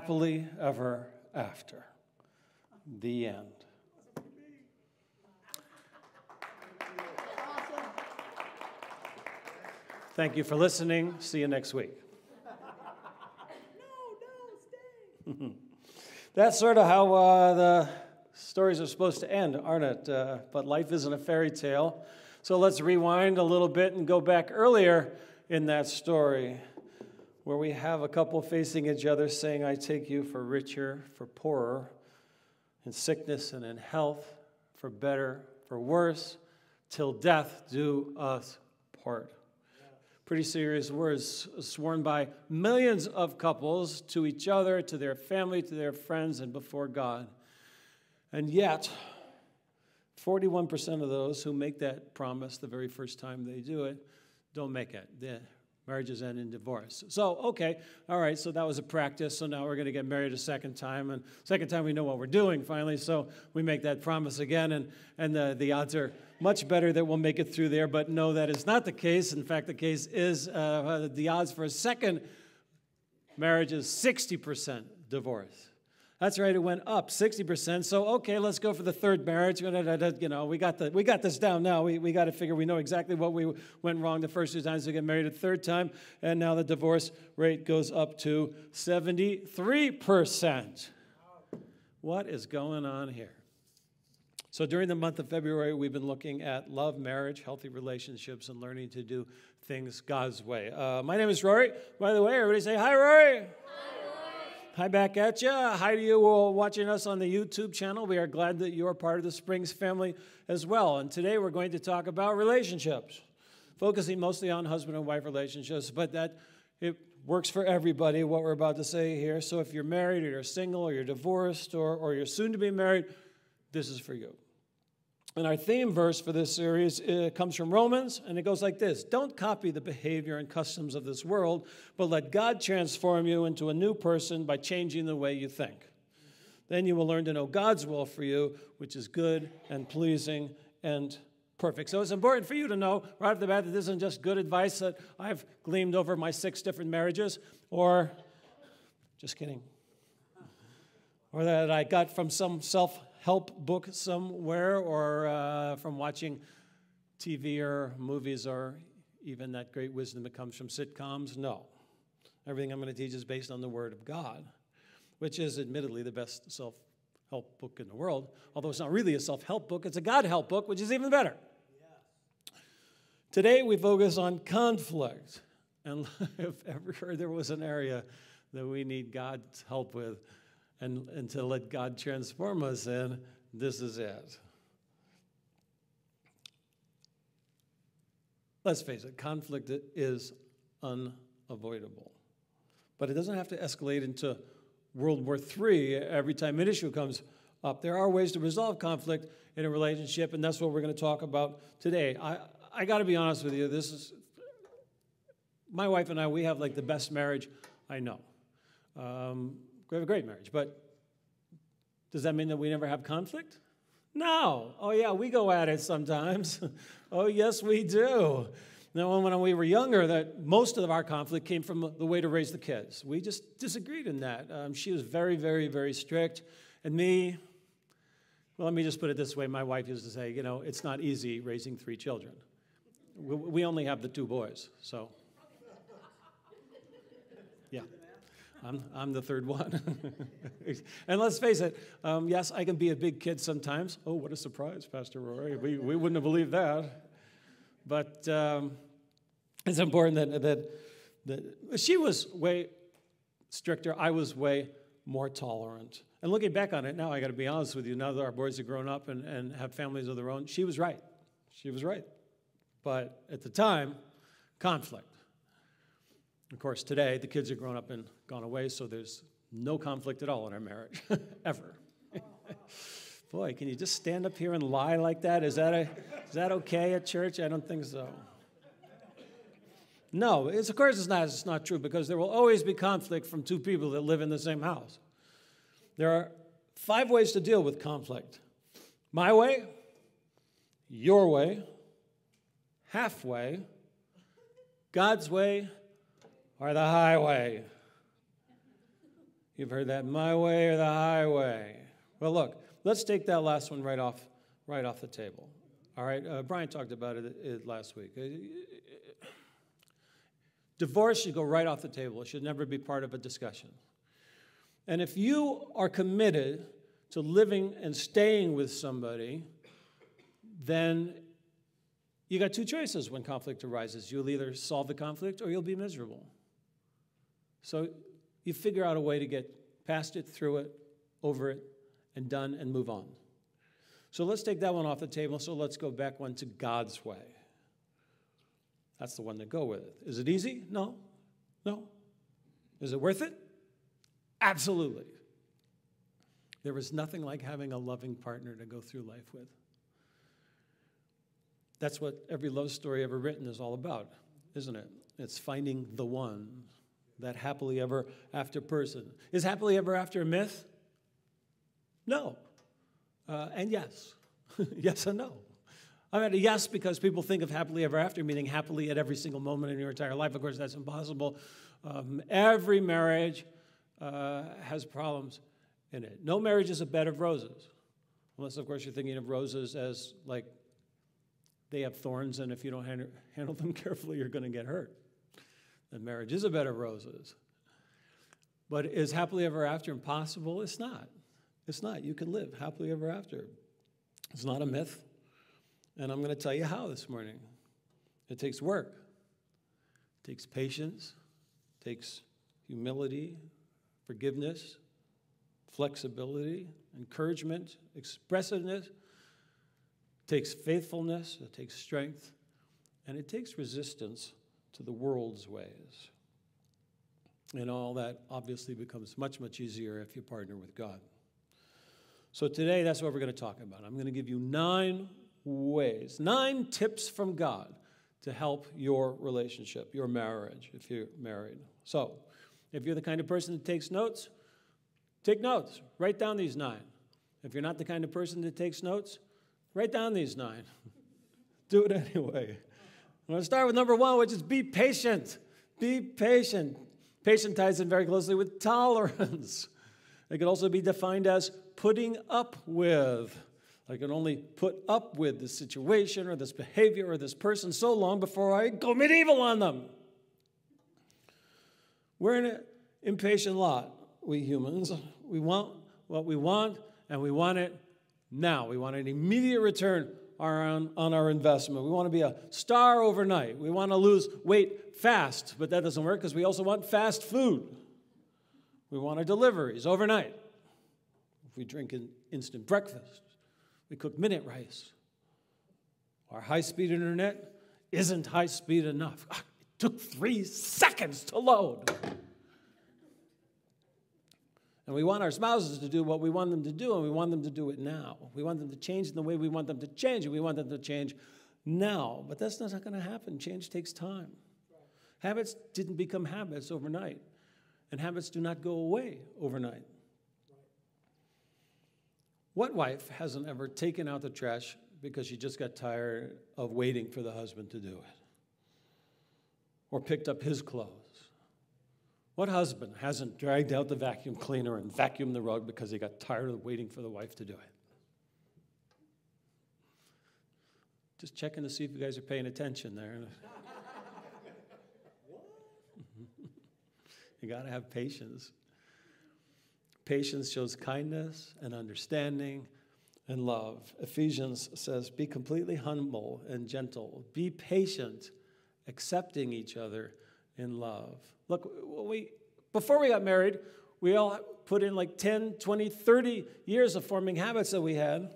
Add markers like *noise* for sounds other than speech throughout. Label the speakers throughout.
Speaker 1: Happily ever after. The end. Thank you for listening. See you next week. no, no, stay. That's sort of how uh, the stories are supposed to end, aren't it? Uh, but life isn't a fairy tale. So let's rewind a little bit and go back earlier in that story where we have a couple facing each other saying, I take you for richer, for poorer, in sickness and in health, for better, for worse, till death do us part. Pretty serious words sworn by millions of couples to each other, to their family, to their friends, and before God. And yet, 41% of those who make that promise the very first time they do it don't make it. The marriages end in divorce. So, okay, all right, so that was a practice. So now we're going to get married a second time. And second time we know what we're doing finally. So we make that promise again. And, and the, the odds are much better that we'll make it through there. But no, that is not the case. In fact, the case is uh, the odds for a second marriage is 60% divorce. That's right, it went up 60%. So, okay, let's go for the third marriage. You know, we got, the, we got this down now. We, we got to figure we know exactly what we went wrong the first two times we get married a third time. And now the divorce rate goes up to 73%. What is going on here? So, during the month of February, we've been looking at love, marriage, healthy relationships, and learning to do things God's way. Uh, my name is Rory. By the way, everybody say hi, Rory. Hi back at you. Hi to you all watching us on the YouTube channel. We are glad that you are part of the Springs family as well. And today we're going to talk about relationships, focusing mostly on husband and wife relationships, but that it works for everybody, what we're about to say here. So if you're married or you're single or you're divorced or, or you're soon to be married, this is for you. And our theme verse for this series uh, comes from Romans, and it goes like this Don't copy the behavior and customs of this world, but let God transform you into a new person by changing the way you think. Then you will learn to know God's will for you, which is good and pleasing and perfect. So it's important for you to know right off the bat that this isn't just good advice that I've gleaned over my six different marriages, or just kidding, or that I got from some self help book somewhere or uh, from watching TV or movies or even that great wisdom that comes from sitcoms? No. Everything I'm going to teach is based on the Word of God, which is admittedly the best self help book in the world. Although it's not really a self help book, it's a God help book, which is even better. Today we focus on conflict. And *laughs* if ever there was an area that we need God's help with, and, and to let God transform us in, this is it. Let's face it, conflict is unavoidable. But it doesn't have to escalate into World War III every time an issue comes up. There are ways to resolve conflict in a relationship, and that's what we're going to talk about today. I, I got to be honest with you, this is my wife and I, we have like the best marriage I know. Um, we have a great marriage, but does that mean that we never have conflict? No. Oh, yeah, we go at it sometimes. *laughs* oh, yes, we do. Now, when we were younger, that most of our conflict came from the way to raise the kids. We just disagreed in that. Um, she was very, very, very strict, and me. Well, let me just put it this way. My wife used to say, you know, it's not easy raising three children. We only have the two boys, so I'm, I'm the third one. *laughs* and let's face it, um, yes, I can be a big kid sometimes. Oh, what a surprise, Pastor Rory. We, we wouldn't have believed that. But um, it's important that, that, that she was way stricter, I was way more tolerant. And looking back on it now, I got to be honest with you, now that our boys have grown up and, and have families of their own, she was right. She was right. But at the time, conflict. Of course, today the kids are grown up and gone away, so there's no conflict at all in our marriage, *laughs* ever. *laughs* Boy, can you just stand up here and lie like that? Is that, a, is that okay at church? I don't think so. No, it's, of course it's not, it's not true because there will always be conflict from two people that live in the same house. There are five ways to deal with conflict my way, your way, halfway, God's way, or the highway. You've heard that my way or the highway. Well, look, let's take that last one right off, right off the table. All right, uh, Brian talked about it, it last week. Uh, divorce should go right off the table. It should never be part of a discussion. And if you are committed to living and staying with somebody, then you got two choices when conflict arises. You'll either solve the conflict or you'll be miserable. So you figure out a way to get past it, through it, over it, and done and move on. So let's take that one off the table. So let's go back one to God's way. That's the one to go with. Is it easy? No. No. Is it worth it? Absolutely. There is nothing like having a loving partner to go through life with. That's what every love story ever written is all about, isn't it? It's finding the one, that happily ever after person. Is happily ever after a myth? No. Uh, and yes. *laughs* yes and no. I mean, yes, because people think of happily ever after meaning happily at every single moment in your entire life. Of course, that's impossible. Um, every marriage uh, has problems in it. No marriage is a bed of roses, unless, of course, you're thinking of roses as like they have thorns, and if you don't handle, *laughs* handle them carefully, you're going to get hurt. Then marriage is a bed of roses. But is happily ever after impossible? It's not. It's not. You can live happily ever after. It's not a myth. And I'm going to tell you how this morning. It takes work, it takes patience, it takes humility, forgiveness, flexibility, encouragement, expressiveness. It takes faithfulness, it takes strength, and it takes resistance to the world's ways. And all that obviously becomes much, much easier if you partner with God. So today, that's what we're going to talk about. I'm going to give you nine ways, nine tips from God to help your relationship, your marriage, if you're married. So, if you're the kind of person that takes notes, take notes. Write down these nine. If you're not the kind of person that takes notes, write down these nine. *laughs* Do it anyway. I'm going to start with number one, which is be patient. Be patient. Patient ties in very closely with tolerance. *laughs* It could also be defined as putting up with. I can only put up with this situation or this behavior or this person so long before I go medieval on them. We're an impatient lot, we humans. We want what we want, and we want it now. We want an immediate return on, on our investment. We want to be a star overnight. We want to lose weight fast, but that doesn't work because we also want fast food. We want our deliveries overnight. If we drink an instant breakfast, we cook minute rice. Our high speed internet isn't high speed enough. Ah, it took three seconds to load. And we want our spouses to do what we want them to do, and we want them to do it now. We want them to change in the way we want them to change, and we want them to change now. But that's not going to happen. Change takes time. Habits didn't become habits overnight, and habits do not go away overnight. What wife hasn't ever taken out the trash because she just got tired of waiting for the husband to do it? Or picked up his clothes? What husband hasn't dragged out the vacuum cleaner and vacuumed the rug because he got tired of waiting for the wife to do it? Just checking to see if you guys are paying attention there. *laughs* you got to have patience. Patience shows kindness and understanding and love. Ephesians says, Be completely humble and gentle. Be patient, accepting each other in love. Look, we, before we got married, we all put in like 10, 20, 30 years of forming habits that we had,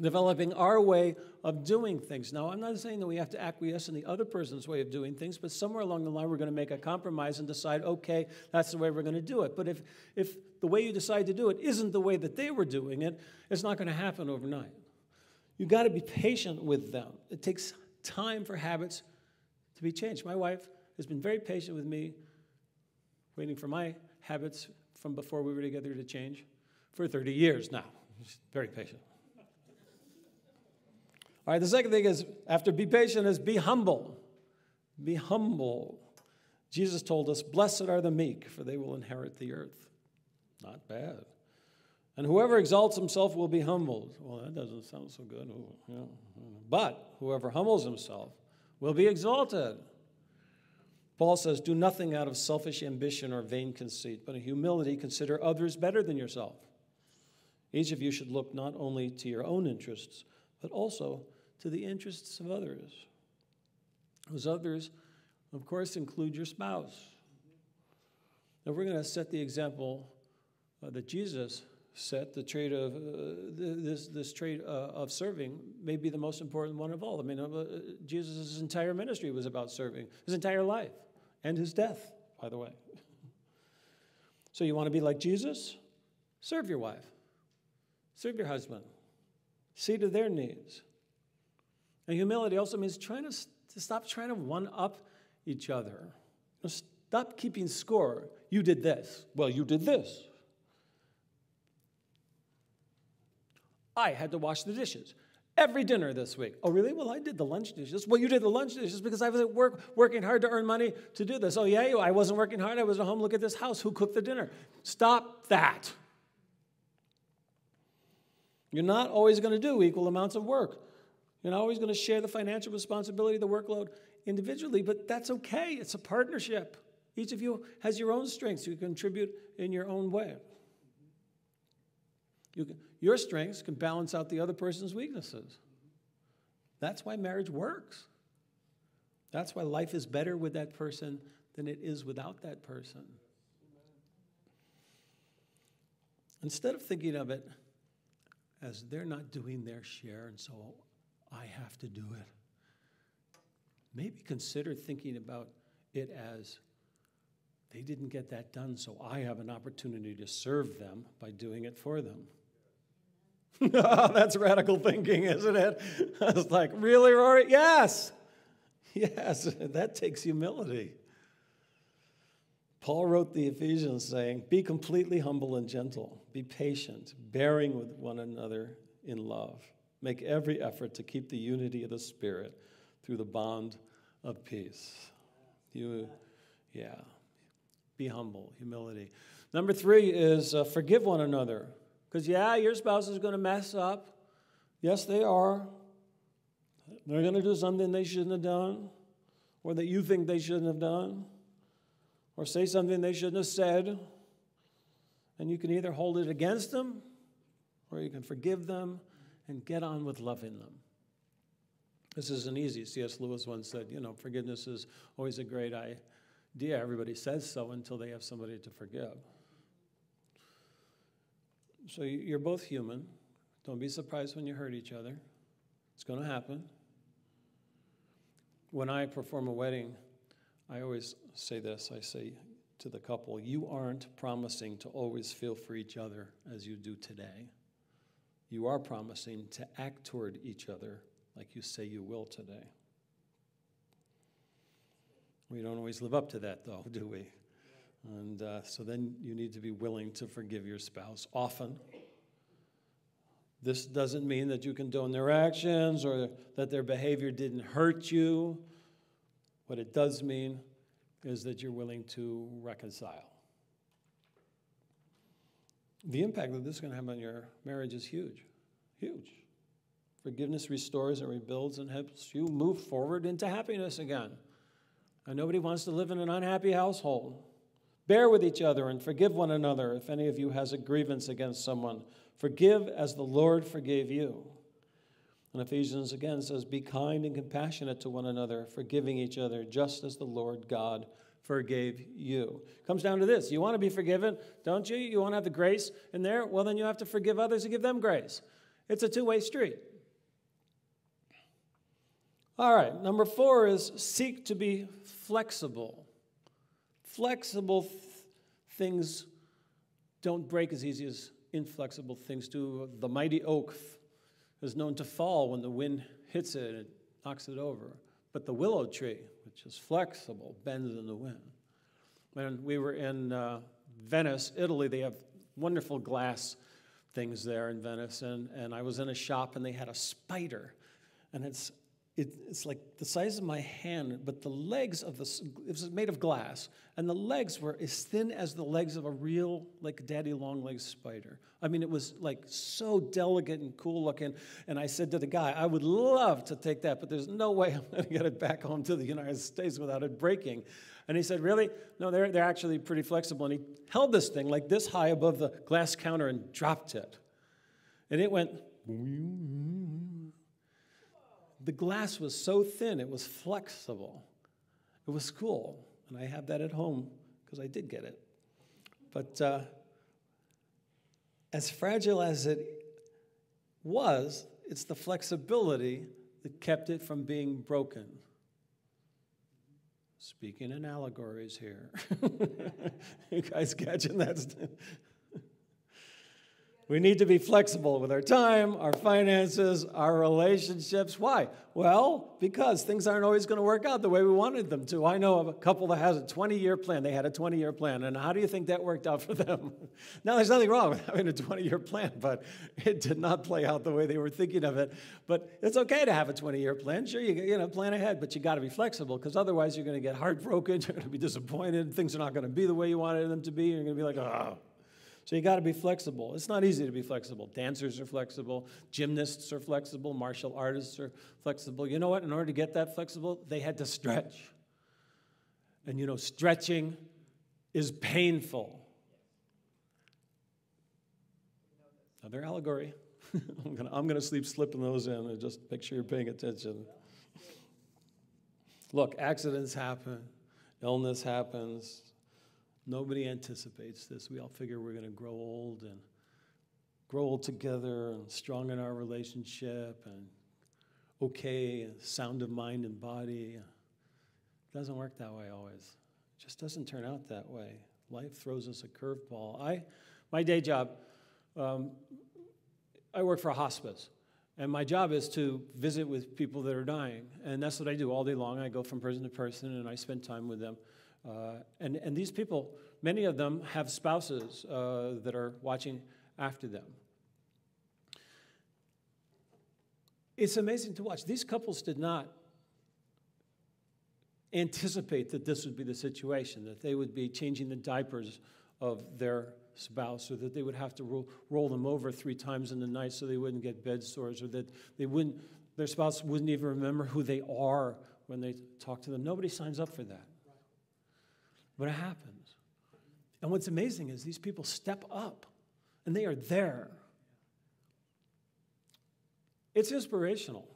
Speaker 1: developing our way of doing things. Now, I'm not saying that we have to acquiesce in the other person's way of doing things, but somewhere along the line, we're going to make a compromise and decide, okay, that's the way we're going to do it. But if, if the way you decide to do it isn't the way that they were doing it, it's not going to happen overnight. You've got to be patient with them. It takes time for habits to be changed. My wife has been very patient with me, waiting for my habits from before we were together to change for 30 years now. She's very patient. All right, the second thing is after be patient is be humble. Be humble. Jesus told us, Blessed are the meek, for they will inherit the earth. Not bad. And whoever exalts himself will be humbled. Well, that doesn't sound so good. yeah. But whoever humbles himself will be exalted. Paul says, Do nothing out of selfish ambition or vain conceit, but in humility consider others better than yourself. Each of you should look not only to your own interests, but also to the interests of others. Those others, of course, include your spouse. Now, we're going to set the example uh, that Jesus set, the trait of uh, this, this trait uh, of serving may be the most important one of all. I mean, uh, Jesus' entire ministry was about serving, his entire life, and his death, by the way. So, you want to be like Jesus? Serve your wife, serve your husband, see to their needs. And humility also means trying to, to stop trying to one up each other. Stop keeping score. You did this. Well, you did this. I had to wash the dishes every dinner this week. Oh, really? Well, I did the lunch dishes. Well, you did the lunch dishes because I was at work working hard to earn money to do this. Oh, yeah, I wasn't working hard. I was at home. Look at this house. Who cooked the dinner? Stop that. You're not always going to do equal amounts of work. You're not always going to share the financial responsibility, the workload individually, but that's okay. It's a partnership. Each of you has your own strengths. You contribute in your own way. You can, your strengths can balance out the other person's weaknesses. That's why marriage works. That's why life is better with that person than it is without that person. Instead of thinking of it as they're not doing their share and so I have to do it, maybe consider thinking about it as they didn't get that done, so I have an opportunity to serve them by doing it for them. *laughs* That's radical thinking, isn't it? *laughs* I was like, really, Rory? Yes. *laughs* Yes, that takes humility. Paul wrote the Ephesians saying, Be completely humble and gentle, be patient, bearing with one another in love. Make every effort to keep the unity of the Spirit through the bond of peace. You, yeah, be humble, humility. Number three is uh, forgive one another. Because, yeah, your spouse is going to mess up. Yes, they are. They're going to do something they shouldn't have done, or that you think they shouldn't have done, or say something they shouldn't have said. And you can either hold it against them, or you can forgive them and get on with loving them. This isn't easy. C.S. Lewis once said, you know, forgiveness is always a great idea. Everybody says so until they have somebody to forgive. So you're both human. Don't be surprised when you hurt each other. It's going to happen. When I perform a wedding, I always say this I say to the couple, You aren't promising to always feel for each other as you do today. You are promising to act toward each other like you say you will today. We don't always live up to that, though, do we? And uh, so then you need to be willing to forgive your spouse often. This doesn't mean that you condone their actions or that their behavior didn't hurt you. What it does mean is that you're willing to reconcile. The impact that this is going to have on your marriage is huge. Huge. Forgiveness restores and rebuilds and helps you move forward into happiness again. And nobody wants to live in an unhappy household. Bear with each other and forgive one another if any of you has a grievance against someone. Forgive as the Lord forgave you. And Ephesians again says, Be kind and compassionate to one another, forgiving each other, just as the Lord God forgave you. Comes down to this. You want to be forgiven, don't you? You want to have the grace in there? Well, then you have to forgive others and give them grace. It's a two way street. All right, number four is seek to be flexible. Flexible th- things don't break as easy as inflexible things do. The mighty oak is known to fall when the wind hits it and knocks it over. But the willow tree, which is flexible, bends in the wind. When we were in uh, Venice, Italy, they have wonderful glass things there in Venice. And, and I was in a shop and they had a spider. And it's it, it's like the size of my hand, but the legs of the, it was made of glass, and the legs were as thin as the legs of a real, like, daddy long legged spider. I mean, it was like so delicate and cool looking. And I said to the guy, I would love to take that, but there's no way *laughs* I'm going to get it back home to the United States without it breaking. And he said, Really? No, they're, they're actually pretty flexible. And he held this thing like this high above the glass counter and dropped it. And it went the glass was so thin, it was flexible. It was cool. And I have that at home because I did get it. But uh, as fragile as it was, it's the flexibility that kept it from being broken. Speaking in allegories here. *laughs* you guys catching that? We need to be flexible with our time, our finances, our relationships. Why? Well, because things aren't always going to work out the way we wanted them to. I know of a couple that has a 20 year plan. They had a 20 year plan. And how do you think that worked out for them? *laughs* now, there's nothing wrong with having a 20 year plan, but it did not play out the way they were thinking of it. But it's okay to have a 20 year plan. Sure, you, you know, plan ahead, but you got to be flexible because otherwise you're going to get heartbroken. *laughs* You're going to be disappointed. Things are not going to be the way you wanted them to be. You're going to be like, oh. So you got to be flexible. It's not easy to be flexible. Dancers are flexible, gymnasts are flexible, martial artists are flexible. You know what? In order to get that flexible, they had to stretch. And you know, stretching is painful. Another allegory. *laughs* I'm going to I'm gonna sleep slipping those in and just make sure you're paying attention. Look, accidents happen, illness happens, Nobody anticipates this. We all figure we're going to grow old and grow old together and strong in our relationship and okay and sound of mind and body. It doesn't work that way always. It just doesn't turn out that way. Life throws us a curveball. I, my day job, um, I work for a hospice. And my job is to visit with people that are dying. And that's what I do all day long. I go from person to person and I spend time with them. Uh, and, and these people, many of them have spouses uh, that are watching after them. It's amazing to watch. These couples did not anticipate that this would be the situation, that they would be changing the diapers of their spouse, or that they would have to roll, roll them over three times in the night so they wouldn't get bed sores, or that they wouldn't, their spouse wouldn't even remember who they are when they talk to them. Nobody signs up for that. But it happens. And what's amazing is these people step up and they are there. It's inspirational.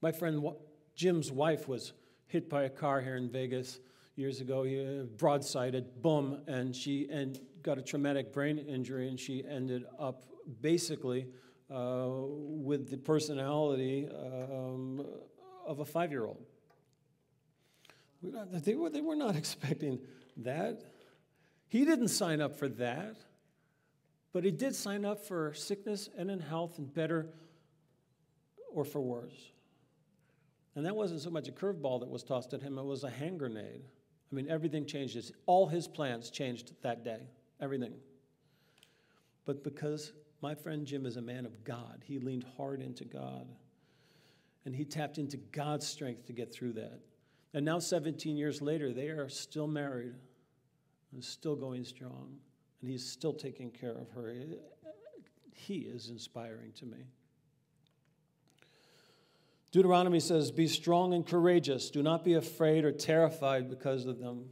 Speaker 1: My friend Jim's wife was hit by a car here in Vegas years ago. He uh, broadsided, boom, and she and got a traumatic brain injury, and she ended up basically uh, with the personality um, of a five-year-old. They were, they were not *laughs* expecting that. He didn't sign up for that, but he did sign up for sickness and in health and better or for worse. And that wasn't so much a curveball that was tossed at him, it was a hand grenade. I mean, everything changed. All his plans changed that day, everything. But because my friend Jim is a man of God, he leaned hard into God. And he tapped into God's strength to get through that. And now, 17 years later, they are still married and still going strong. And he's still taking care of her. He is inspiring to me. Deuteronomy says, Be strong and courageous. Do not be afraid or terrified because of them.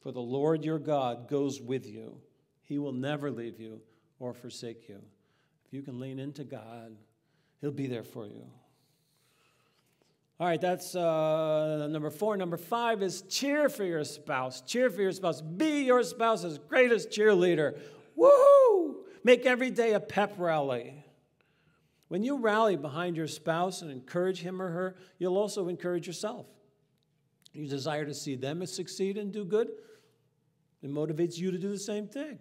Speaker 1: For the Lord your God goes with you. He will never leave you or forsake you. If you can lean into God, He'll be there for you. All right, that's uh, number four. Number five is cheer for your spouse. Cheer for your spouse. Be your spouse's greatest cheerleader. Woo! Make every day a pep rally. When you rally behind your spouse and encourage him or her, you'll also encourage yourself. You desire to see them succeed and do good, it motivates you to do the same thing.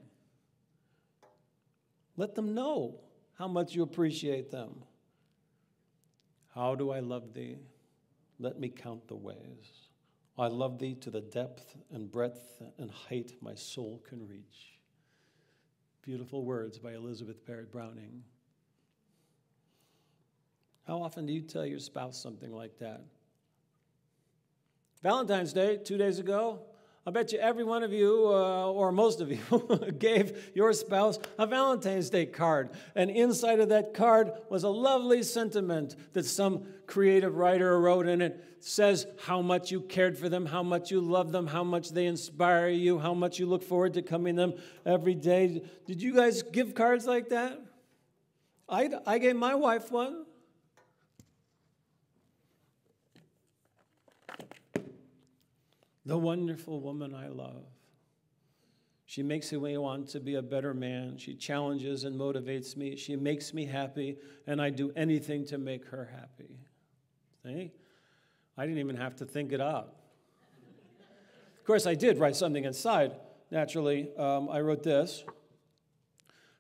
Speaker 1: Let them know how much you appreciate them. How do I love thee? Let me count the ways. I love thee to the depth and breadth and height my soul can reach. Beautiful words by Elizabeth Barrett Browning. How often do you tell your spouse something like that? Valentine's Day, two days ago, I bet you every one of you, uh, or most of you, *laughs* gave your spouse a Valentine's Day card. And inside of that card was a lovely sentiment that some creative writer wrote in it. Says how much you cared for them, how much you love them, how much they inspire you, how much you look forward to coming them every day. Did you guys give cards like that? I, I gave my wife one. The wonderful woman I love. She makes me want to be a better man. She challenges and motivates me. She makes me happy, and I do anything to make her happy. See? I didn't even have to think it out. of course, I did write something inside. Naturally, um, I wrote this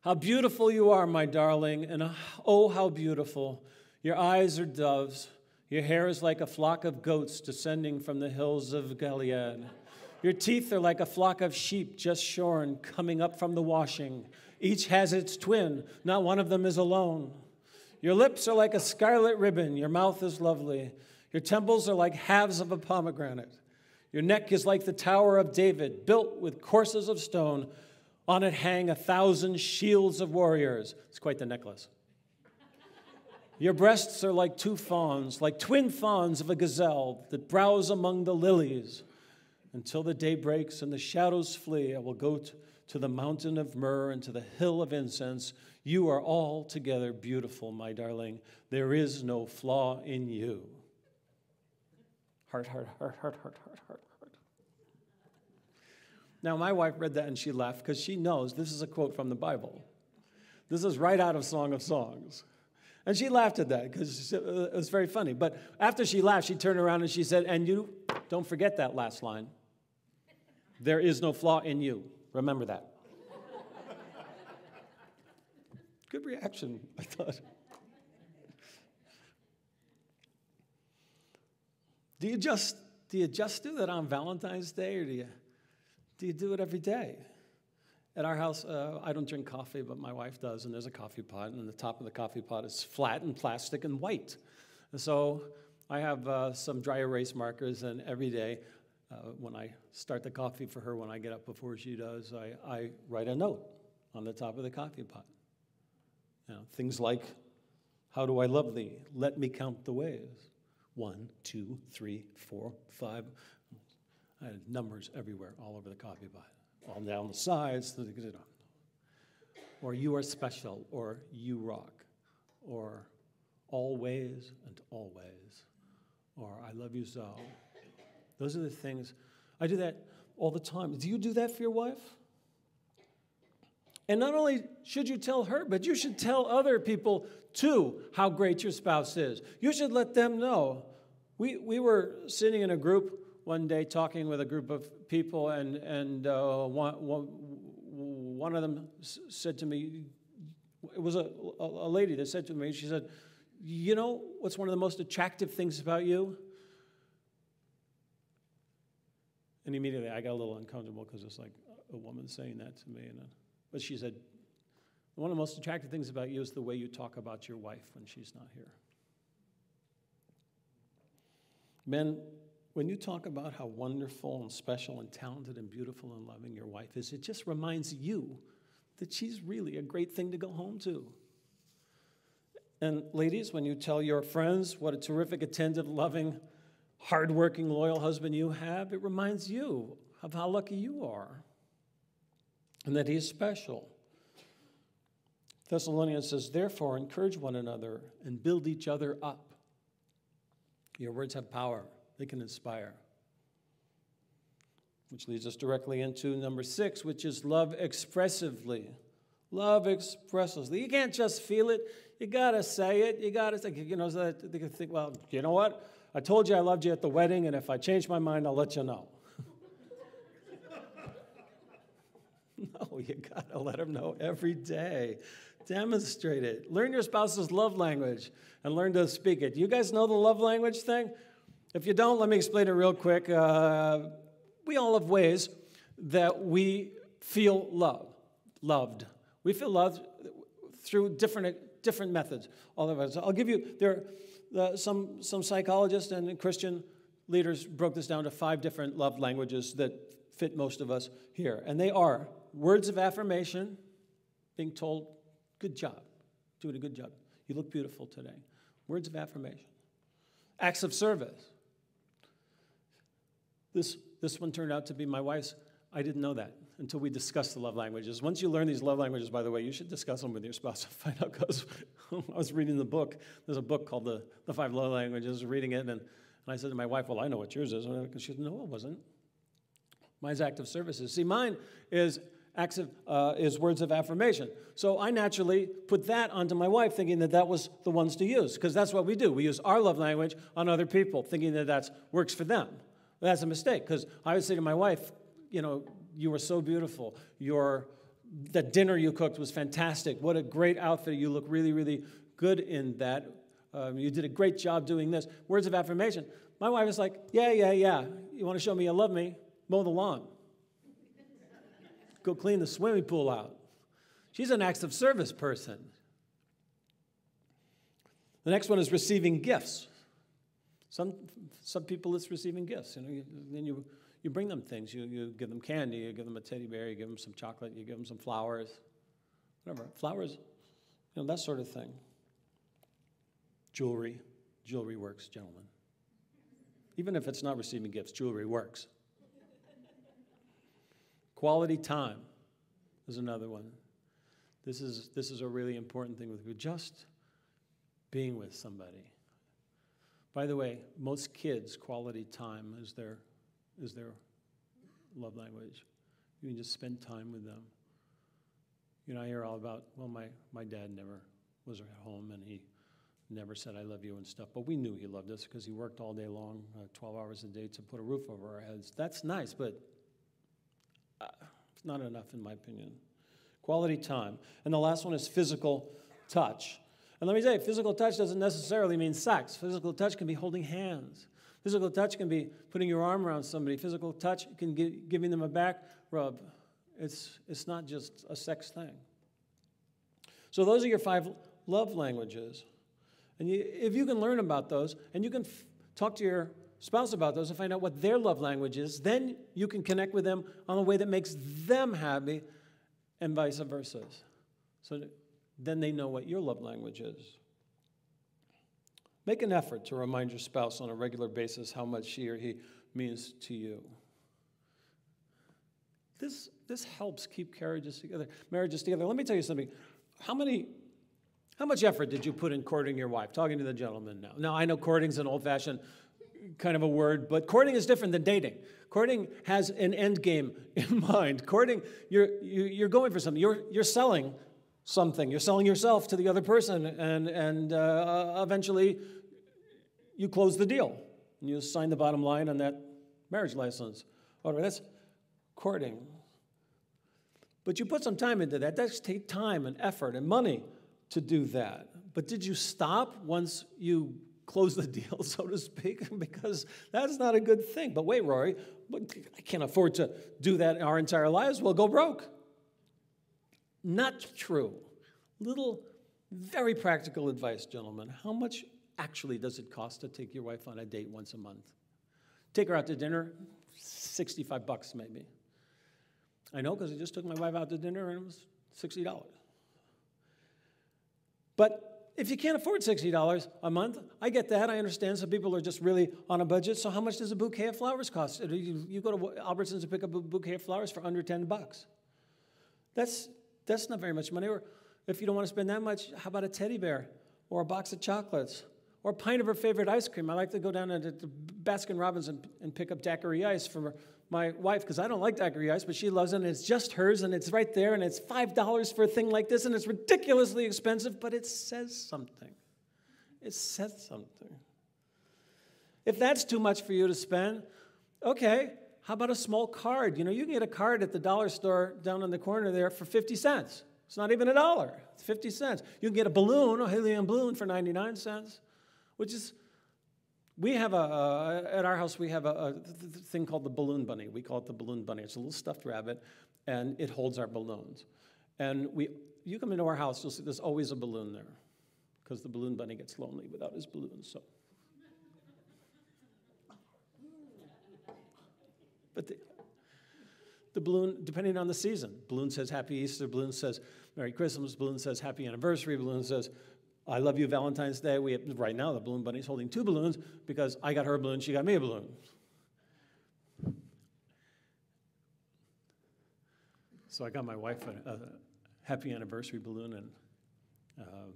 Speaker 1: How beautiful you are, my darling, and oh, how beautiful. Your eyes are doves. Your hair is like a flock of goats descending from the hills of Gilead. Your teeth are like a flock of sheep just shorn, coming up from the washing. Each has its twin, not one of them is alone. Your lips are like a scarlet ribbon, your mouth is lovely. Your temples are like halves of a pomegranate. Your neck is like the Tower of David, built with courses of stone. On it hang a thousand shields of warriors. It's quite the necklace. Your breasts are like two fawns, like twin fawns of a gazelle that browse among the lilies. Until the day breaks and the shadows flee, I will go to the mountain of myrrh and to the hill of incense. You are altogether beautiful, my darling. There is no flaw in you. Heart, heart, heart, heart, heart, heart, heart, heart. Now, my wife read that and she laughed because she knows this is a quote from the Bible. This is right out of Song of Songs. And she laughed at that because uh, it was very funny. But after she laughed, she turned around and she said, And you don't forget that last line. There is no flaw in you. Remember that. Good reaction, I thought. Do you just do you just do that on Valentine's Day or do you do you do it every day? At our house, uh, I don't drink coffee, but my wife does, and there's a coffee pot, and the top of the coffee pot is flat and plastic and white. And so I have uh, some dry erase markers, and every day uh, when I start the coffee for her, when I get up before she does, I, I write a note on the top of the coffee pot. You know, things like, How do I love thee? Let me count the ways. One, two, three, four, five. I had numbers everywhere, all over the coffee pot all down the sides. Or you are special, or you rock, or always and always, or I love you so. Those are the things. I do that all the time. Do you do that for your wife? And not only should you tell her, but you should tell other people too how great your spouse is. You should let them know. We, we were sitting in a group one day talking with a group of people, and, and uh, one, one, one of them said to me, it was a, a lady that said to me, she said, You know what's one of the most attractive things about you? And immediately I got a little uncomfortable because it's like a woman saying that to me. And, uh, but she said, One of the most attractive things about you is the way you talk about your wife when she's not here. Men, when you talk about how wonderful and special and talented and beautiful and loving your wife is, it just reminds you that she's really a great thing to go home to. And ladies, when you tell your friends what a terrific, attentive, loving, hardworking, loyal husband you have, it reminds you of how lucky you are and that he's special. Thessalonians says, Therefore, encourage one another and build each other up. Your words have power they can inspire. Which leads us directly into number six, which is love expressively. Love expressively. You can't just feel it. You gotta say it. You gotta say, you know, so they can think, well, you know what? I told you I loved you at the wedding, and if I change my mind, I'll let you know. *laughs* no, you gotta let them know every day. Demonstrate it. Learn your spouse's love language and learn to speak it. You guys know the love language thing? If you don't, let me explain it real quick. Uh, we all have ways that we feel love, loved. We feel loved through different different methods. All of us. I'll give you there. Uh, some some psychologists and Christian leaders broke this down to five different love languages that fit most of us here, and they are words of affirmation, being told, "Good job, doing a good job. You look beautiful today." Words of affirmation, acts of service. This this one turned out to be my wife's. I didn't know that until we discussed the love languages. Once you learn these love languages, by the way, you should discuss them with your spouse and find out. Because *laughs* I was reading the book, there's a book called The, the Five Love Languages, reading it, and, and I said to my wife, Well, I know what yours is. And she said, No, it wasn't. Mine's active services. See, mine is acts of, uh, is words of affirmation. So I naturally put that onto my wife, thinking that that was the ones to use, because that's what we do. We use our love language on other people, thinking that that works for them. That's a mistake, because I would say to my wife, you know, you were so beautiful. Your the dinner you cooked was fantastic. What a great outfit. You look really, really good in that. Um, you did a great job doing this. Words of affirmation. My wife is like, yeah, yeah, yeah. You want to show me you love me? Mow the lawn. Go clean the swimming pool out. She's an acts of service person. The next one is receiving gifts. Some, some people, it's receiving gifts. You know, you, then you you bring them things. You, you give them candy, you give them a teddy bear, you give them some chocolate, you give them some flowers, whatever. Flowers, you know, that sort of thing. Jewelry. Jewelry works, gentlemen. Even if it's not receiving gifts, jewelry works. Quality time is another one. This is, this is a really important thing with you. Just being with somebody. By the way, most kids' quality time is their is their love language. You can just spend time with them. You know, I hear all about, well, my, my dad never was at home and he never said, I love you and stuff. But we knew he loved us because he worked all day long, uh, 12 hours a day to put a roof over our heads. That's nice, but uh, it's not enough, in my opinion. Quality time. And the last one is physical touch. And let me say, physical touch doesn't necessarily mean sex. Physical touch can be holding hands. Physical touch can be putting your arm around somebody. Physical touch can be giving them a back rub. It's, it's not just a sex thing. So those are your five love languages. And you, if you can learn about those and you can f- talk to your spouse about those and find out what their love language is, then you can connect with them on a way that makes them happy and vice versa. So then they know what your love language is. Make an effort to remind your spouse on a regular basis how much she or he means to you. This, this helps keep marriages together, marriages together. Let me tell you something. How many how much effort did you put in courting your wife? Talking to the gentleman now. Now I know courting's an old-fashioned kind of a word, but courting is different than dating. Courting has an end game in *laughs* mind. Courting, you're, you're going for something. You're, you're selling something. You're selling yourself to the other person, and, and uh, eventually you close the deal and you sign the bottom line on that marriage license. All right, that's courting. But you put some time into that. That takes time and effort and money to do that. But did you stop once you close the *laughs* deal, so to speak? *laughs* because that's not a good thing. But wait, Rory, I can't afford to do that our entire lives. We'll go broke. Not true. Little, very practical advice, gentlemen. How much actually does it cost to take your wife on a date once a month? Take her out to dinner, 65 bucks maybe. I know because I just took my wife out to dinner and it was $60. But if you can't afford $60 a month, I get that. I understand some people are just really on a budget. So how much does a bouquet of flowers cost? You, go to Albertsons and pick up a bouquet of flowers for under 10 bucks. That's, that's not very much money. Or if you don't want to spend that much, how about a teddy bear or a box of chocolates or a pint of her favorite ice cream. I like to go down to Baskin Robbins and, and pick up daiquiri ice for my wife because I don't like daiquiri ice, but she loves it, and it's just hers, and it's right there, and it's $5 for a thing like this, and it's ridiculously expensive, but it says something. It says something. If that's too much for you to spend, okay, how about a small card? You know, you can get a card at the dollar store down in the corner there for 50 cents. It's not even a dollar, it's 50 cents. You can get a balloon, a helium balloon, for 99 cents which is we have a at our house we have a, a th- thing called the balloon bunny we call it the balloon bunny it's a little stuffed rabbit and it holds our balloons and we you come into our house you'll see there's always a balloon there because the balloon bunny gets lonely without his balloons. So. But the, the balloon, depending on the season, balloon says Happy Easter, balloon says Merry Christmas, balloon says Happy Anniversary, balloon says I love you Valentine's Day. We have, right now the balloon bunny's holding two balloons because I got her a balloon, she got me a balloon. So I got my wife a, a happy anniversary balloon, and um,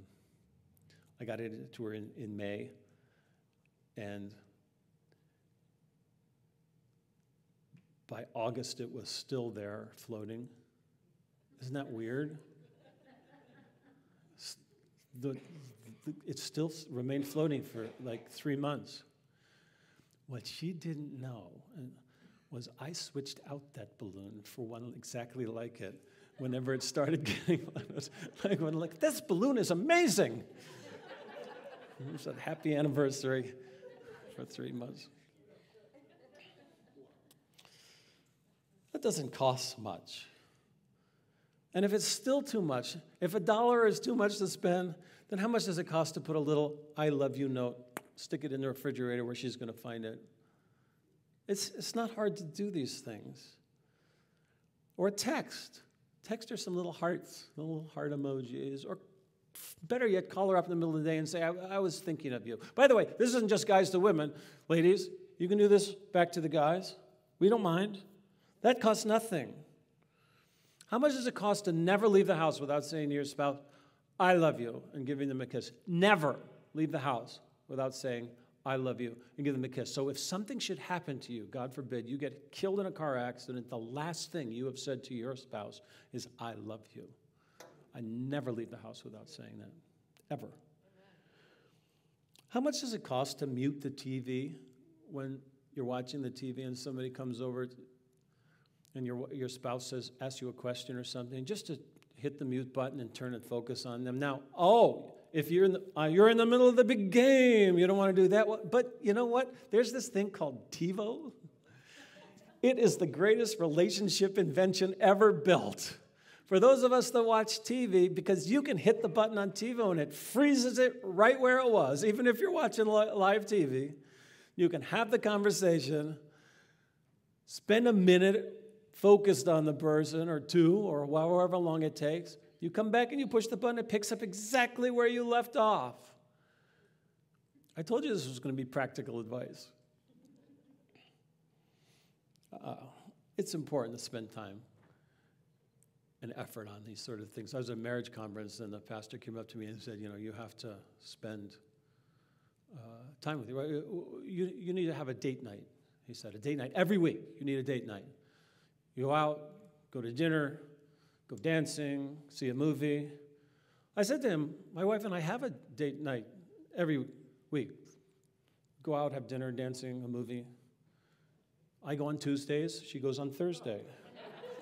Speaker 1: I got it to her in, in May. And by August, it was still there floating. Isn't that weird? The, the, it still remained floating for like three months. What she didn't know, uh, was I switched out that balloon for one exactly like it whenever it started *laughs* getting like when like this balloon is amazing. *laughs* It was a happy anniversary for three months. Doesn't cost much. And if it's still too much, if a dollar is too much to spend, then how much does it cost to put a little I love you note, stick it in the refrigerator where she's going to find it? It's, it's not hard to do these things. Or text. Text her some little hearts, little heart emojis. Or better yet, call her up in the middle of the day and say, I, I was thinking of you. By the way, this isn't just guys to women. Ladies, you can do this back to the guys. We don't mind. That costs nothing. How much does it cost to never leave the house without saying to your spouse, I love you, and giving them a kiss? Never leave the house without saying, I love you, and give them a kiss. So if something should happen to you, God forbid, you get killed in a car accident, the last thing you have said to your spouse is, I love you. I never leave the house without saying that, ever. How much does it cost to mute the TV when you're watching the TV and somebody comes over and your, your spouse says, asks you a question or something, just to hit the mute button and turn and focus on them. Now, oh, if you're in the, uh, you're in the middle of the big game, you don't want to do that. But you know what? There's this thing called TiVo. It is the greatest relationship invention ever built. For those of us that watch TV, because you can hit the button on TiVo and it freezes it right where it was, even if you're watching live TV, you can have the conversation, spend a minute focused on the person or two or however long it takes, you come back and you push the button, it picks up exactly where you left off. I told you this was going to be practical advice. Uh, it's important to spend time and effort on these sort of things. I was at a marriage conference, and the pastor came up to me and said, You know, you have to spend uh, time with you. you. You need to have a date night, he said, a date night every week. You need a date night. You go out, go to dinner, go dancing, see a movie. I said to him, My wife and I have a date night every week. Go out, have dinner, dancing, a movie. I go on Tuesdays, she goes on Thursday. *laughs*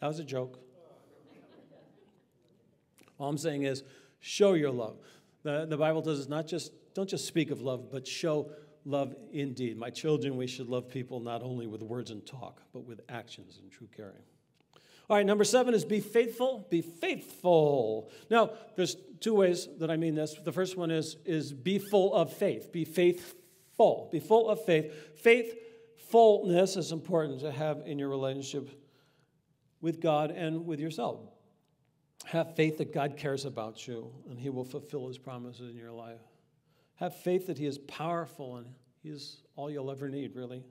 Speaker 1: that was a joke. All I'm saying is, show your love. The, the Bible does not just, don't just speak of love, but show love indeed. My children, we should love people not only with words and talk, but with actions and true caring. All right, number seven is be faithful. Be faithful. Now, there's two ways that I mean this. The first one is, is be full of faith. Be faithful. Be full of faith. Faithfulness is important to have in your relationship with God and with yourself. Have faith that God cares about you and He will fulfill His promises in your life. Have faith that He is powerful and He is all you'll ever need, really.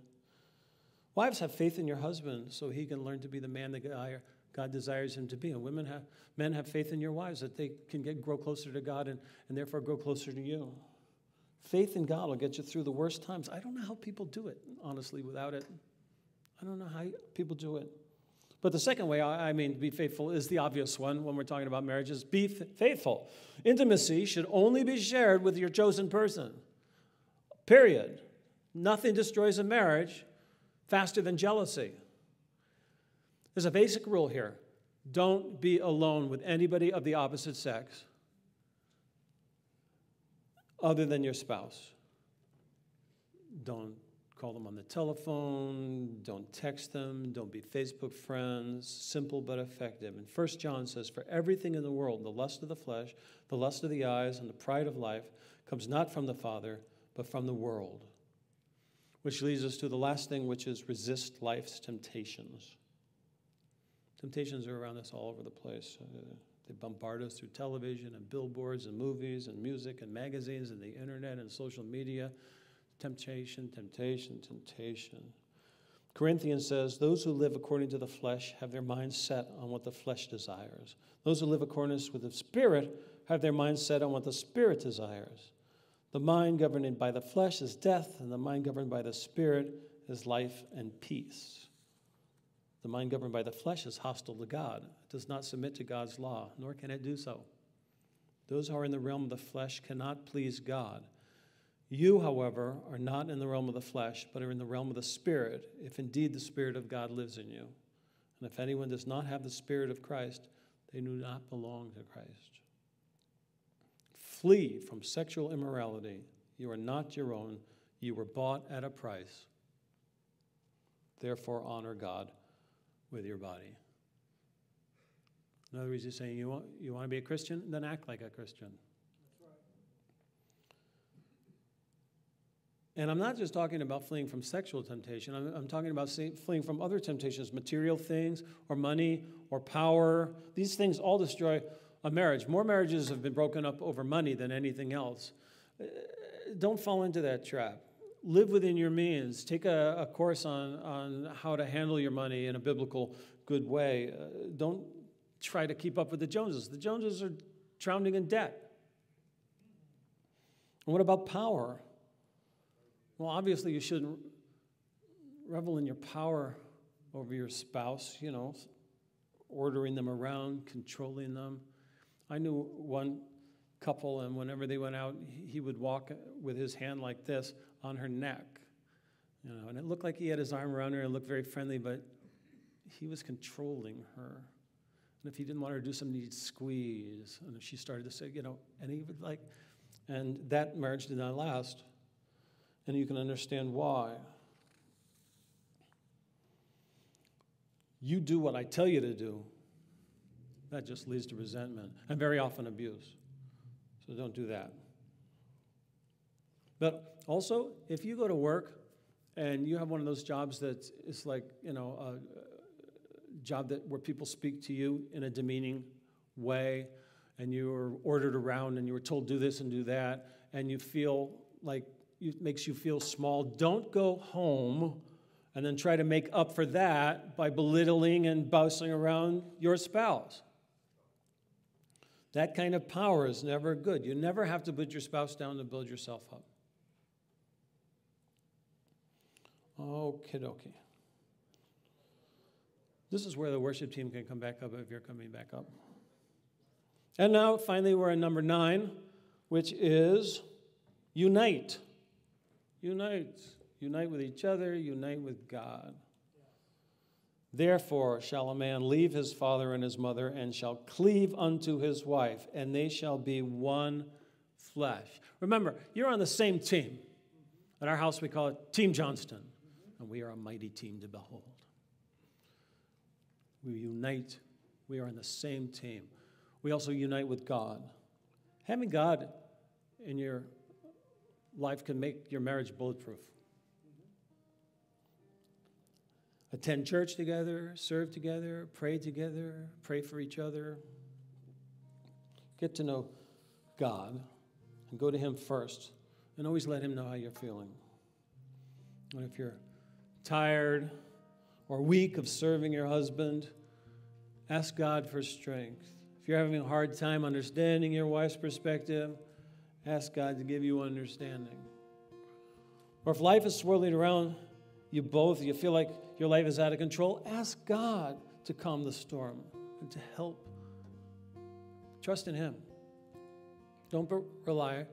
Speaker 1: Wives, have faith in your husband so he can learn to be the man that God desires him to be. And women have, men have faith in your wives that they can get, grow closer to God and, and therefore grow closer to you. Faith in God will get you through the worst times. I don't know how people do it, honestly, without it. I don't know how people do it. But the second way, I mean, to be faithful is the obvious one when we're talking about marriages. Be faithful. Intimacy should only be shared with your chosen person. Period. Nothing destroys a marriage faster than jealousy. There's a basic rule here don't be alone with anybody of the opposite sex other than your spouse. Don't call them on the telephone, don't text them, don't be Facebook friends, simple but effective. And First John says, For everything in the world, the lust of the flesh, the lust of the eyes, and the pride of life, comes not from the Father, but from the world. Which leads us to the last thing, which is resist life's temptations. Temptations are around us all over the place. Uh, they bombard us through television and billboards and movies and music and magazines and the internet and social media. Temptation, temptation, temptation. Corinthians says, Those who live according to the flesh have their minds set on what the flesh desires. Those who live according to the Spirit have their minds set on what the Spirit desires. The mind governed by the flesh is death, and the mind governed by the Spirit is life and peace. The mind governed by the flesh is hostile to God. It does not submit to God's law, nor can it do so. Those who are in the realm of the flesh cannot please God. You, however, are not in the realm of the flesh, but are in the realm of the Spirit, if indeed the Spirit of God lives in you. And if anyone does not have the Spirit of Christ, they do not belong to Christ. Flee from sexual immorality. You are not your own, you were bought at a price. Therefore, honor God with your body. In other words, he's saying, you want, you want to be a Christian? Then act like a Christian. And I'm not just talking about fleeing from sexual temptation, I'm, I'm talking about fleeing from other temptations, material things, or money, or power. These things all destroy a marriage. More marriages have been broken up over money than anything else. Uh, don't fall into that trap. Live within your means. Take a, a course on, on how to handle your money in a biblical, good way. Uh, don't try to keep up with the Joneses. The Joneses are drowning in debt. And what about power? Well, obviously, you shouldn't revel in your power over your spouse, you know, ordering them around, controlling them. I knew one couple, and whenever they went out, he would walk with his hand like this on her neck. You know, and it looked like he had his arm around her and looked very friendly, but he was controlling her. And if he didn't want her to do something, he'd squeeze. And she started to say, you know, and he would like, and that marriage did not last and you can understand why. You do what I tell you to do, that just leads to resentment and very often abuse. So don't do that. But also, if you go to work and you have one of those jobs that is like, you know, a job that where people speak to you in a demeaning way, and you were ordered around and you were told do this and do that, and you feel like makes you feel small, don't go home and then try to make up for that by belittling and bossing around your spouse. That kind of power is never good. You never have to put your spouse down to build yourself up. Okie dokie. This is where the worship team can come back up if you're coming back up. And now, finally, we're in number nine, which is unite. Unite. Unite with each other, unite with God. Therefore shall a man leave his father and his mother and shall cleave unto his wife, and they shall be one flesh. Remember, you're on the same team. At our house, we call it Team Johnston, and we are a mighty team to behold. We unite, we are on the same team. We also unite with God. Having God in your life can make your marriage bulletproof. Attend church together, serve together, pray together, pray for each other. Get to know God and go to Him first and always let Him know how you're feeling. And if you're tired or weak of serving your husband, ask God for strength. If you're having a hard time understanding your wife's perspective, Ask God to give you understanding. Or if life is swirling around you both, you feel like your life is out of control, ask God to calm the storm and to help. Trust in Him. Don't rely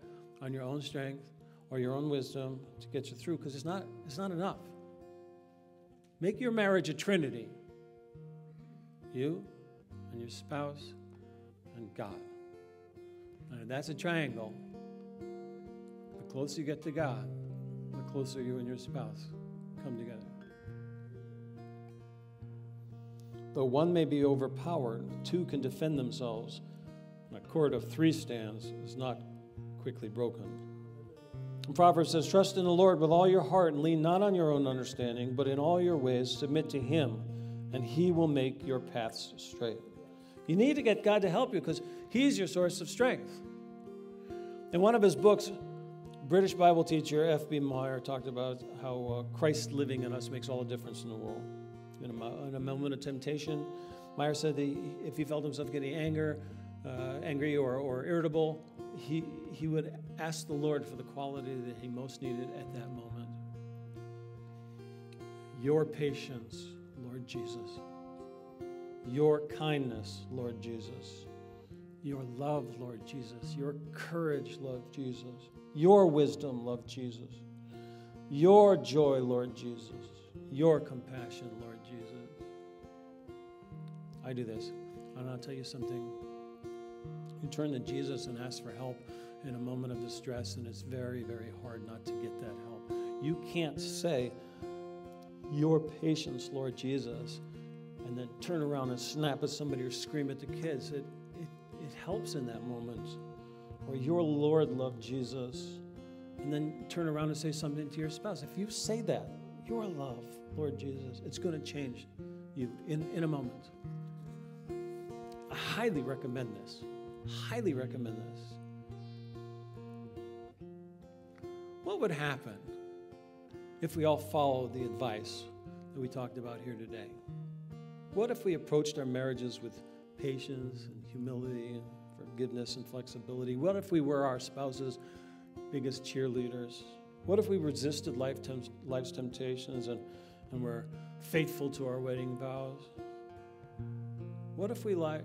Speaker 1: on your own strength or your own wisdom to get you through because it's not, it's not enough. Make your marriage a trinity you and your spouse and God. And that's a triangle closer you get to God, the closer you and your spouse come together. Though one may be overpowered, two can defend themselves. A cord of three stands is not quickly broken. Proverbs says, Trust in the Lord with all your heart and lean not on your own understanding, but in all your ways submit to Him, and He will make your paths straight. You need to get God to help you because He's your source of strength. In one of his books, British Bible teacher F.B. Meyer talked about how uh, Christ living in us makes all the difference in the world. In a, in a moment of temptation, Meyer said that if he felt himself getting anger, uh, angry or, or irritable, he, he would ask the Lord for the quality that he most needed at that moment. Your patience, Lord Jesus. Your kindness, Lord Jesus. Your love, Lord Jesus. Your courage, Lord Jesus. Your wisdom, Lord Jesus. Your joy, Lord Jesus. Your compassion, Lord Jesus. I do this. And I'll tell you something. You turn to Jesus and ask for help in a moment of distress, and it's very, very hard not to get that help. You can't say, Your patience, Lord Jesus, and then turn around and snap at somebody or scream at the kids. It, it helps in that moment. Or your Lord loved Jesus. And then turn around and say something to your spouse. If you say that, your love, Lord Jesus, it's going to change you in, in a moment. I highly recommend this. Highly recommend this. What would happen if we all followed the advice that we talked about here today? What if we approached our marriages with patience and humility and forgiveness and flexibility? What if we were our spouse's biggest cheerleaders? What if we resisted life life's temptations and, and were faithful to our wedding vows? What if we li-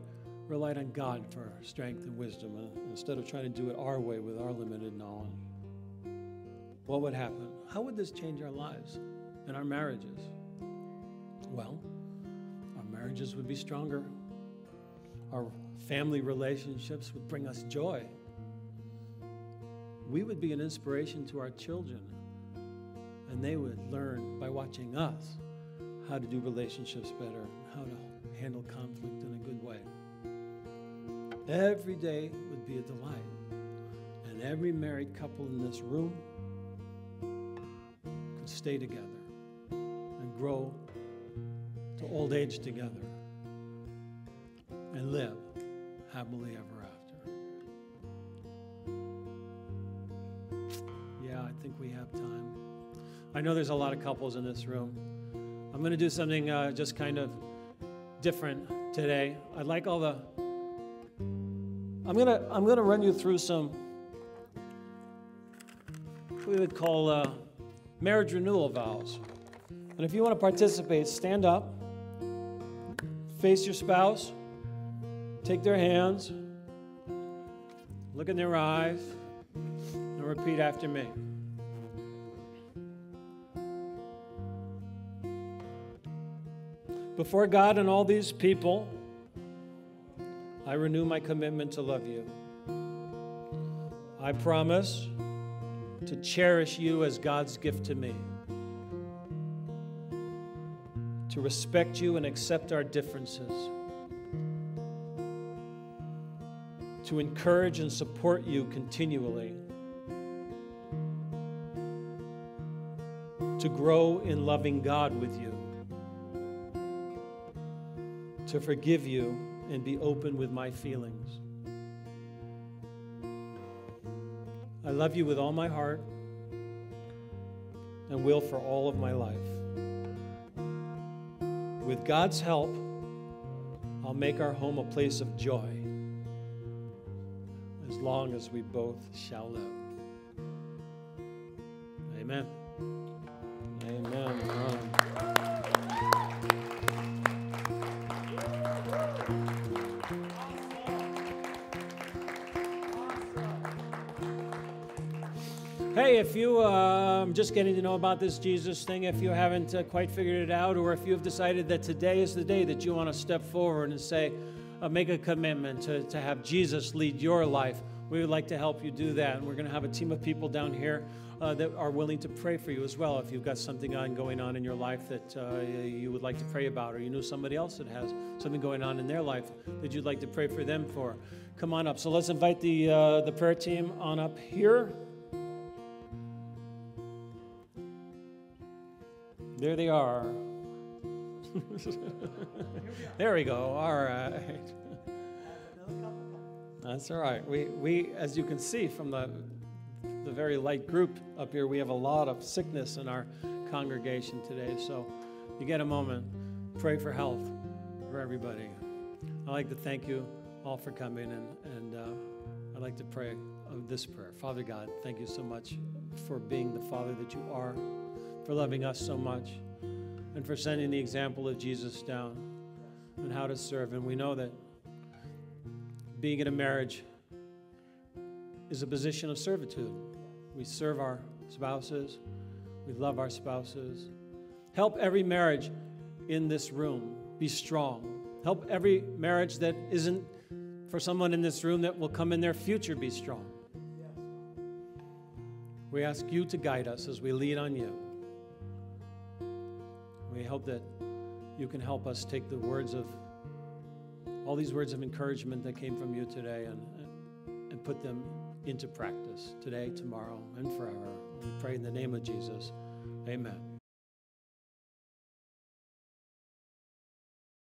Speaker 1: relied on God for strength and wisdom uh, instead of trying to do it our way with our limited knowledge? What would happen? How would this change our lives and our marriages? Well, our marriages would be stronger our family relationships would bring us joy. We would be an inspiration to our children, and they would learn by watching us how to do relationships better, how to handle conflict in a good way. Every day would be a delight, and every married couple in this room could stay together and grow to old age together and live happily ever after. Yeah, I think we have time. I know there's a lot of couples in this room. I'm going to do something uh, just kind of different today. I'd like all the. I'm going to I'm going to run you through some we would call uh, marriage renewal vows. And if you want to participate, stand up, face your spouse, Take their hands, look in their eyes, and repeat after me. Before God and all these people, I renew my commitment to love you. I promise to cherish you as God's gift to me, to respect you and accept our differences to encourage and support you continually, to grow in loving God with you, to forgive you and be open with my feelings. I love you with all my heart and will for all of my life. With God's help, I'll make our home a place of joy as long as we both shall live. Amen. Amen. Hey, if you are um, just getting to know about this Jesus thing, if you haven't uh, quite figured it out, or if you have decided that today is the day that you want to step forward and say, uh, make a commitment to, to have Jesus lead your life, we would like to help you do that. And we're going to have a team of people down here uh, that are willing to pray for you as well. If you've got something on going on in your life that uh, you would like to pray about, or you know somebody else that has something going on in their life that you'd like to pray for them for, come on up. So let's invite the, uh, the prayer team on up here. There they are. *laughs* there we go. All right. *laughs* That's all right. We, we, as you can see from the, the very light group up here, we have a lot of sickness in our congregation today. So you get a moment, pray for health for everybody. I'd like to thank you all for coming, and, and uh, I'd like to pray this prayer. Father God, thank you so much for being the Father that you are for loving us so much, and for sending the example of Jesus down and how to serve. And we know that being in a marriage is a position of servitude. We serve our spouses, we love our spouses. Help every marriage in this room be strong. Help every marriage that isn't for someone in this room that will come in their future be strong. We ask you to guide us as we lead on you. We hope that you can help us take the words of all these words of encouragement that came from you today and, and put them into practice today, tomorrow, and forever. We pray in the name of Jesus. Amen.